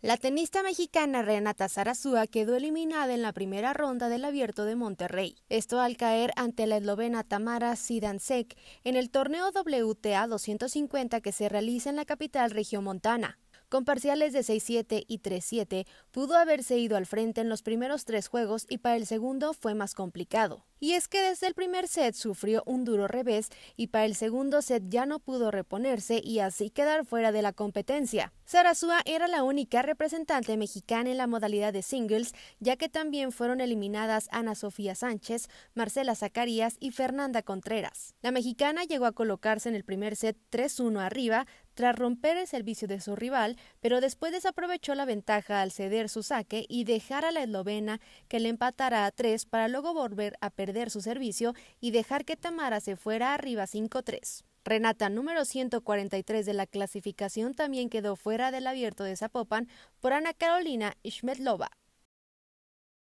La tenista mexicana Renata Zarazúa quedó eliminada en la primera ronda del Abierto de Monterrey. Esto al caer ante la eslovena Tamara Sidansek en el torneo WTA 250 que se realiza en la capital regiomontana. Con parciales de 6-7 y 3-7, pudo haberse ido al frente en los primeros tres juegos y para el segundo fue más complicado. Y es que desde el primer set sufrió un duro revés y para el segundo set ya no pudo reponerse y así quedar fuera de la competencia. Sarasúa era la única representante mexicana en la modalidad de singles, ya que también fueron eliminadas Ana Sofía Sánchez, Marcela Zacarías y Fernanda Contreras. La mexicana llegó a colocarse en el primer set 3-1 arriba, tras romper el servicio de su rival, pero después desaprovechó la ventaja al ceder su saque y dejar a la eslovena que le empatara a 3 para luego volver a perder su servicio y dejar que Tamara se fuera arriba 5-3. Renata, número 143 de la clasificación, también quedó fuera del abierto de Zapopan por Ana Carolina Ishmetlova.